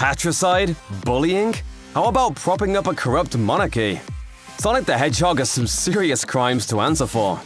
Patricide? Bullying? How about propping up a corrupt monarchy? Sonic the Hedgehog has some serious crimes to answer for.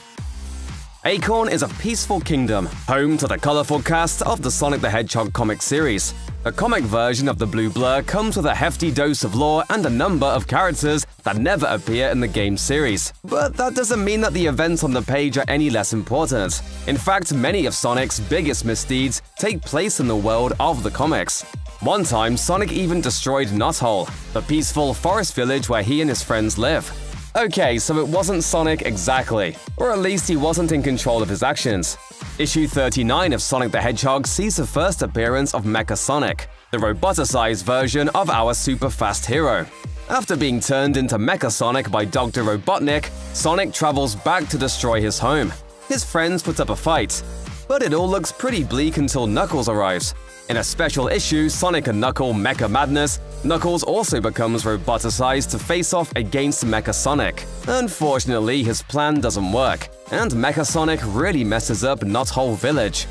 Acorn is a peaceful kingdom, home to the colorful cast of the Sonic the Hedgehog comic series. The comic version of the Blue Blur comes with a hefty dose of lore and a number of characters that never appear in the game series. But that doesn't mean that the events on the page are any less important. In fact, many of Sonic's biggest misdeeds take place in the world of the comics. One time, Sonic even destroyed Knothole, the peaceful forest village where he and his friends live. Okay, so it wasn't Sonic exactly, or at least he wasn't in control of his actions. Issue 39 of Sonic the Hedgehog sees the first appearance of Mecha Sonic, the roboticized version of our super fast hero. After being turned into Mecha Sonic by Dr. Robotnik, Sonic travels back to destroy his home. His friends put up a fight, but it all looks pretty bleak until Knuckles arrives. In a special issue, Sonic and Knuckle Mecha Madness, Knuckles also becomes roboticized to face off against Mecha Sonic. Unfortunately, his plan doesn't work, and Mecha Sonic really messes up Knothole Village.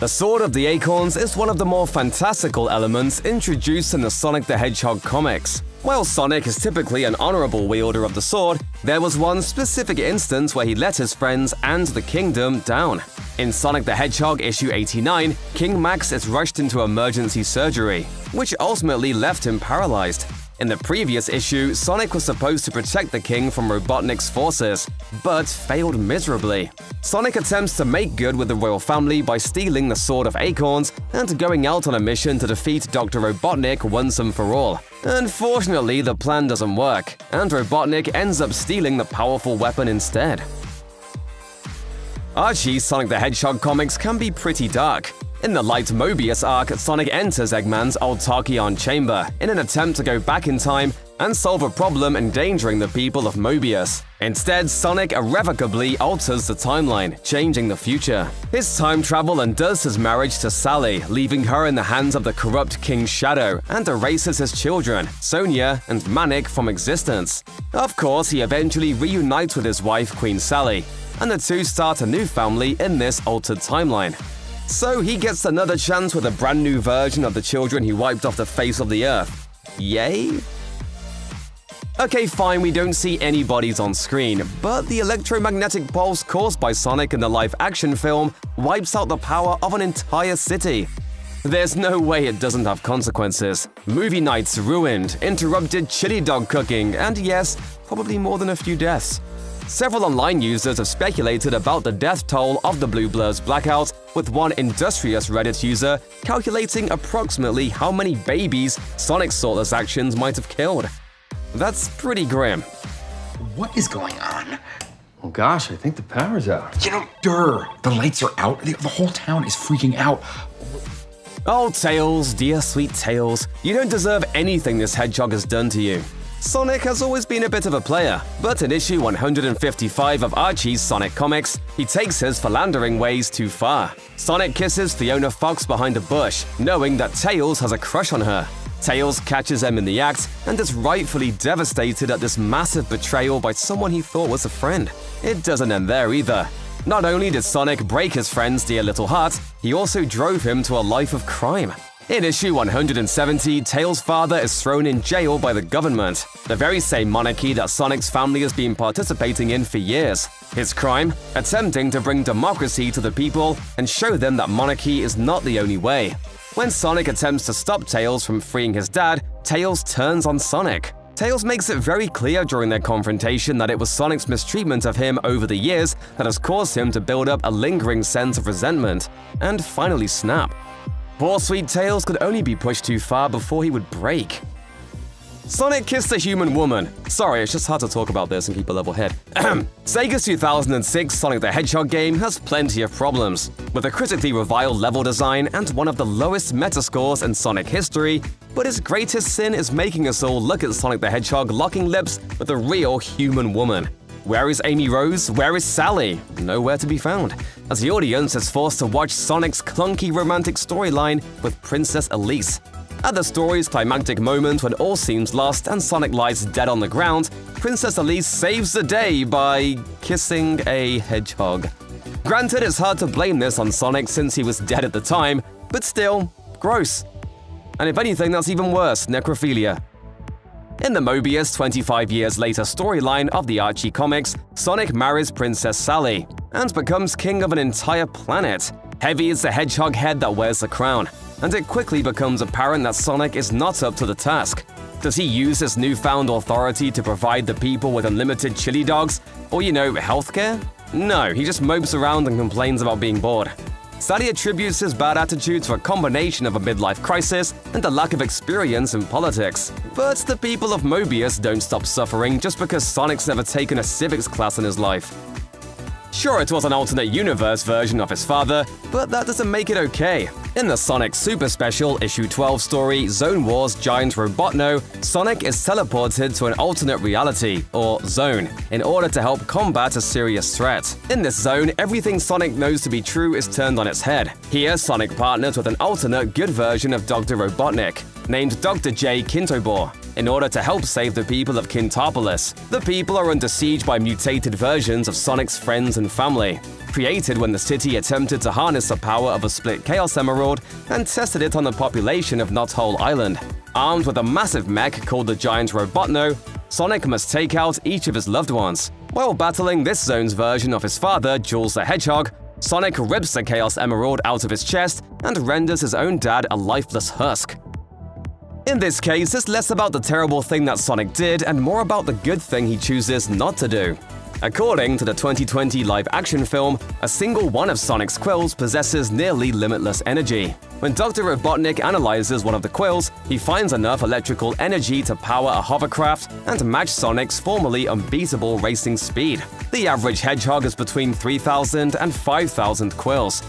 The Sword of the Acorns is one of the more fantastical elements introduced in the Sonic the Hedgehog comics. While Sonic is typically an honorable wielder of the sword, there was one specific instance where he let his friends and the kingdom down. In Sonic the Hedgehog issue 89, King Max is rushed into emergency surgery, which ultimately left him paralyzed. In the previous issue, Sonic was supposed to protect the king from Robotnik's forces, but failed miserably. Sonic attempts to make good with the royal family by stealing the Sword of Acorns and going out on a mission to defeat Dr. Robotnik once and for all. Unfortunately, the plan doesn't work, and Robotnik ends up stealing the powerful weapon instead. Archie's Sonic the Hedgehog comics can be pretty dark. In the Light Mobius arc, Sonic enters Eggman's old Tachyon chamber in an attempt to go back in time and solve a problem endangering the people of Mobius. Instead, Sonic irrevocably alters the timeline, changing the future. His time travel undoes his marriage to Sally, leaving her in the hands of the corrupt King Shadow, and erases his children, Sonia and Manic, from existence. Of course, he eventually reunites with his wife, Queen Sally, and the two start a new family in this altered timeline. So he gets another chance with a brand new version of the children he wiped off the face of the earth. Yay? Okay, fine, we don't see any bodies on screen, but the electromagnetic pulse caused by Sonic in the live-action film wipes out the power of an entire city. There's no way it doesn't have consequences. Movie nights ruined, interrupted chili dog cooking, and yes, probably more than a few deaths. Several online users have speculated about the death toll of the Blue Blur's blackout, with one industrious Reddit user calculating approximately how many babies Sonic's thoughtless actions might have killed. That's pretty grim. What is going on? Oh gosh, I think the power's out. You know, Durr, the lights are out. The, the whole town is freaking out. Oh, Tails, dear sweet Tails, you don't deserve anything this hedgehog has done to you. Sonic has always been a bit of a player, but in issue 155 of Archie's Sonic Comics, he takes his philandering ways too far. Sonic kisses Fiona Fox behind a bush, knowing that Tails has a crush on her. Tails catches him in the act and is rightfully devastated at this massive betrayal by someone he thought was a friend. It doesn't end there either. Not only did Sonic break his friend's dear little heart, he also drove him to a life of crime. In issue 170, Tails' father is thrown in jail by the government, the very same monarchy that Sonic's family has been participating in for years. His crime? Attempting to bring democracy to the people and show them that monarchy is not the only way. When Sonic attempts to stop Tails from freeing his dad, Tails turns on Sonic. Tails makes it very clear during their confrontation that it was Sonic's mistreatment of him over the years that has caused him to build up a lingering sense of resentment, and finally snap. Poor sweet Tails could only be pushed too far before he would break. Sonic kissed a human woman. Sorry, it's just hard to talk about this and keep a level head. Sega's 2006 Sonic the Hedgehog game has plenty of problems. With a critically reviled level design and one of the lowest metascores in Sonic history, but its greatest sin is making us all look at Sonic the Hedgehog locking lips with a real human woman. Where is Amy Rose? Where is Sally? Nowhere to be found, as the audience is forced to watch Sonic's clunky romantic storyline with Princess Elise. At the story's climactic moment when all seems lost and Sonic lies dead on the ground, Princess Elise saves the day by kissing a hedgehog. Granted, it's hard to blame this on Sonic since he was dead at the time, but still, gross. and if anything, that's even worse necrophilia. In the Mobius 25 years later storyline of the Archie comics, Sonic marries Princess Sally and becomes king of an entire planet. Heavy is the hedgehog head that wears the crown, and it quickly becomes apparent that Sonic is not up to the task. Does he use his newfound authority to provide the people with unlimited chili dogs, or you know, healthcare? No, he just mopes around and complains about being bored. Sally attributes his bad attitude to a combination of a midlife crisis and a lack of experience in politics. But the people of Mobius don't stop suffering just because Sonic's never taken a civics class in his life. Sure, it was an alternate universe version of his father, but that doesn't make it okay. In the Sonic Super Special Issue 12 story Zone Wars Giant Robotno, Sonic is teleported to an alternate reality, or zone, in order to help combat a serious threat. In this zone, everything Sonic knows to be true is turned on its head. Here, Sonic partners with an alternate good version of Dr. Robotnik, named Dr. J. Kintobor in order to help save the people of Kintopolis. The people are under siege by mutated versions of Sonic's friends and family, created when the city attempted to harness the power of a split Chaos Emerald and tested it on the population of Knothole Island. Armed with a massive mech called the Giant Robotno, Sonic must take out each of his loved ones. While battling this zone's version of his father, Jules the Hedgehog, Sonic rips the Chaos Emerald out of his chest and renders his own dad a lifeless husk. In this case, it's less about the terrible thing that Sonic did and more about the good thing he chooses not to do. According to the 2020 live-action film, a single one of Sonic's quills possesses nearly limitless energy. When Dr. Robotnik analyzes one of the quills, he finds enough electrical energy to power a hovercraft and match Sonic's formerly unbeatable racing speed. The average hedgehog is between 3,000 and 5,000 quills.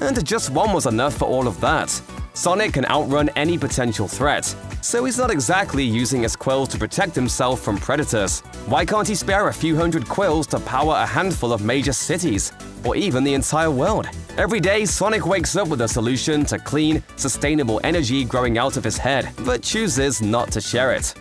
And just one was enough for all of that. Sonic can outrun any potential threat, so he's not exactly using his quills to protect himself from predators. Why can't he spare a few hundred quills to power a handful of major cities, or even the entire world? Every day, Sonic wakes up with a solution to clean, sustainable energy growing out of his head, but chooses not to share it.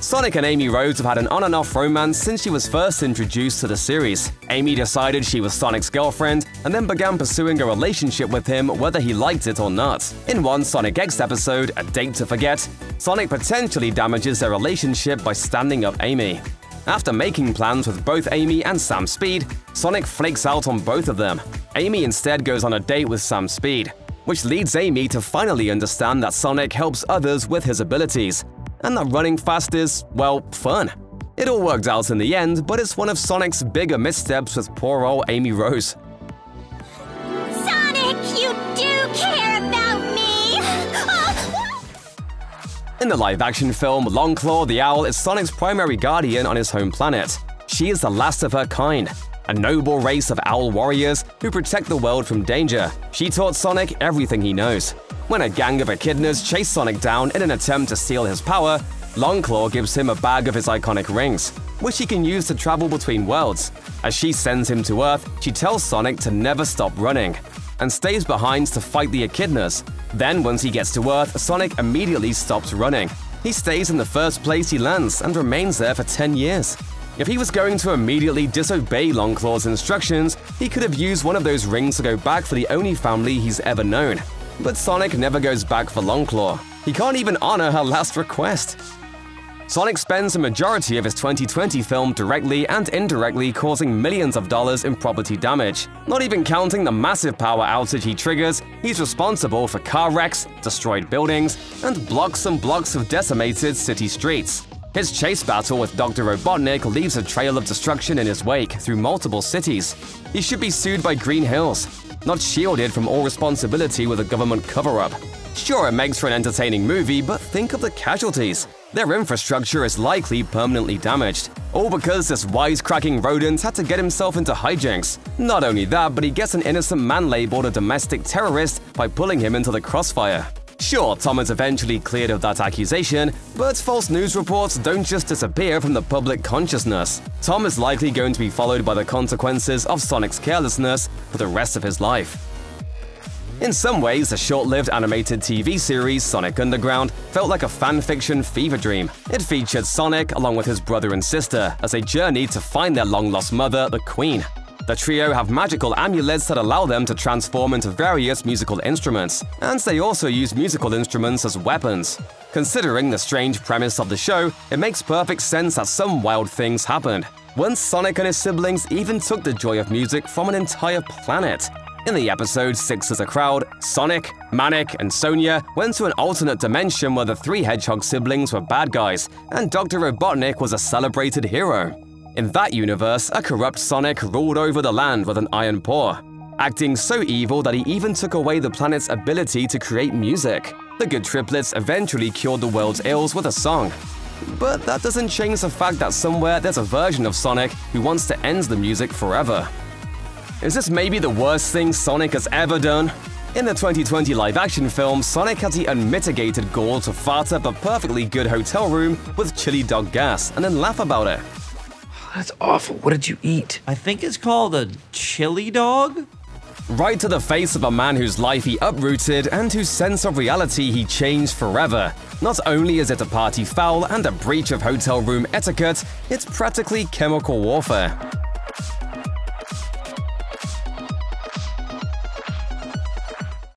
Sonic and Amy Rose have had an on and off romance since she was first introduced to the series. Amy decided she was Sonic's girlfriend and then began pursuing a relationship with him whether he liked it or not. In one Sonic X episode, A Date to Forget, Sonic potentially damages their relationship by standing up Amy. After making plans with both Amy and Sam Speed, Sonic flakes out on both of them. Amy instead goes on a date with Sam Speed, which leads Amy to finally understand that Sonic helps others with his abilities, and that running fast is, well, fun. It all worked out in the end, but it's one of Sonic's bigger missteps with poor old Amy Rose. Sonic, you do care about me! In the live-action film, Longclaw the Owl is Sonic's primary guardian on his home planet. She is the last of her kind, a noble race of owl warriors who protect the world from danger. She taught Sonic everything he knows. When a gang of echidnas chase Sonic down in an attempt to steal his power, Longclaw gives him a bag of his iconic rings, which he can use to travel between worlds. As she sends him to Earth, she tells Sonic to never stop running, and stays behind to fight the echidnas. Then, once he gets to Earth, Sonic immediately stops running. He stays in the first place he lands and remains there for 10 years. If he was going to immediately disobey Longclaw's instructions, he could have used one of those rings to go back for the only family he's ever known. But Sonic never goes back for Longclaw. He can't even honor her last request. Sonic spends the majority of his 2020 film directly and indirectly causing millions of dollars in property damage. Not even counting the massive power outage he triggers, he's responsible for car wrecks, destroyed buildings, and blocks and blocks of decimated city streets. His chase battle with Dr. Robotnik leaves a trail of destruction in his wake through multiple cities. He should be sued by Green Hills, not shielded from all responsibility with a government cover-up. Sure, it makes for an entertaining movie, but think of the casualties. Their infrastructure is likely permanently damaged, all because this wisecracking rodent had to get himself into hijinks. Not only that, but he gets an innocent man labeled a domestic terrorist by pulling him into the crossfire. Sure, Tom is eventually cleared of that accusation, but false news reports don't just disappear from the public consciousness. Tom is likely going to be followed by the consequences of Sonic's carelessness for the rest of his life. In some ways, the short-lived animated TV series Sonic Underground felt like a fanfiction fever dream. It featured Sonic along with his brother and sister as they journeyed to find their long-lost mother, the Queen. The trio have magical amulets that allow them to transform into various musical instruments, and they also use musical instruments as weapons. Considering the strange premise of the show, it makes perfect sense that some wild things happened. Once Sonic and his siblings even took the joy of music from an entire planet. In the episode Six is a Crowd, Sonic, Manic, and Sonia went to an alternate dimension where the three Hedgehog siblings were bad guys, and Dr. Robotnik was a celebrated hero. In that universe, a corrupt Sonic ruled over the land with an iron paw, acting so evil that he even took away the planet's ability to create music. The good triplets eventually cured the world's ills with a song. But that doesn't change the fact that somewhere there's a version of Sonic who wants to end the music forever. Is this maybe the worst thing Sonic has ever done? In the 2020 live-action film, Sonic has the unmitigated gall to fart up a perfectly good hotel room with chili dog gas and then laugh about it. Oh, that's awful. What did you eat? I think it's called a chili dog? Right to the face of a man whose life he uprooted and whose sense of reality he changed forever. Not only is it a party foul and a breach of hotel room etiquette, it's practically chemical warfare.